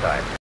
time.